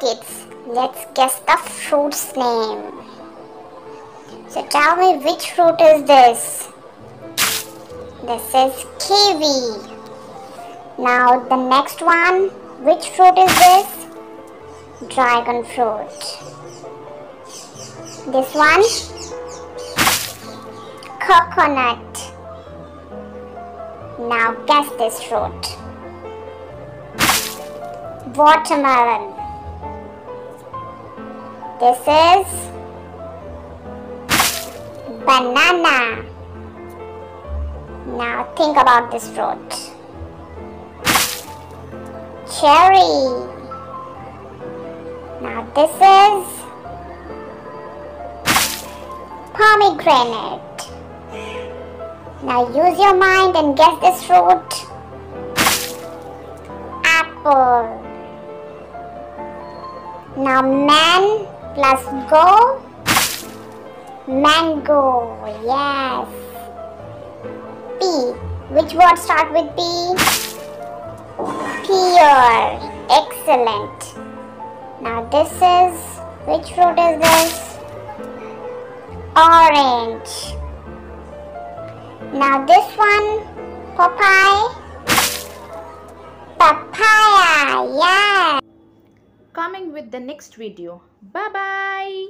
kids, let's guess the fruit's name. So tell me which fruit is this? This is kiwi. Now the next one, which fruit is this? Dragon fruit. This one? Coconut. Now guess this fruit. Watermelon. This is banana. Now think about this fruit. Cherry. Now this is pomegranate. Now use your mind and guess this fruit. Apple. Now man plus go. Mango. Yes. P. Which word start with P? Pear. Excellent. Now this is, which fruit is this? Orange. Now this one, papaya. Coming with the next video. Bye bye.